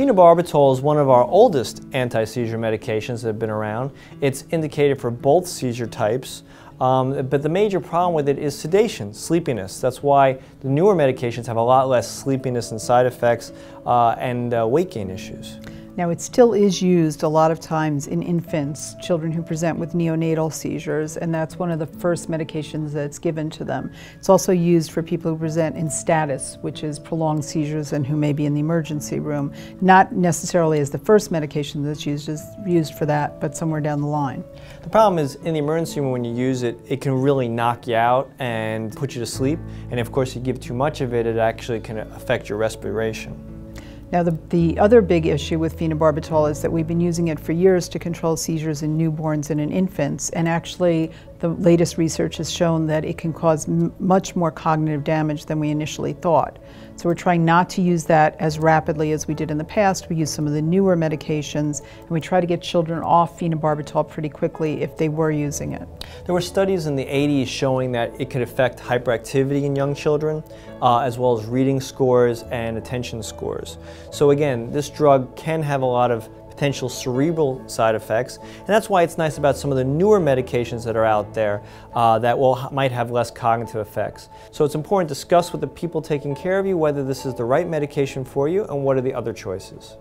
Phenobarbital is one of our oldest anti-seizure medications that have been around. It's indicated for both seizure types, um, but the major problem with it is sedation, sleepiness. That's why the newer medications have a lot less sleepiness and side effects uh, and uh, weight gain issues. Now, it still is used a lot of times in infants, children who present with neonatal seizures, and that's one of the first medications that's given to them. It's also used for people who present in status, which is prolonged seizures and who may be in the emergency room. Not necessarily as the first medication that's used, is used for that, but somewhere down the line. The problem is in the emergency room when you use it, it can really knock you out and put you to sleep. And of course, you give too much of it, it actually can affect your respiration. Now the, the other big issue with phenobarbital is that we've been using it for years to control seizures in newborns and in infants, and actually the latest research has shown that it can cause much more cognitive damage than we initially thought. So we're trying not to use that as rapidly as we did in the past. We use some of the newer medications, and we try to get children off phenobarbital pretty quickly if they were using it. There were studies in the 80s showing that it could affect hyperactivity in young children, uh, as well as reading scores and attention scores. So again, this drug can have a lot of potential cerebral side effects. And that's why it's nice about some of the newer medications that are out there uh, that will, might have less cognitive effects. So it's important to discuss with the people taking care of you whether this is the right medication for you and what are the other choices.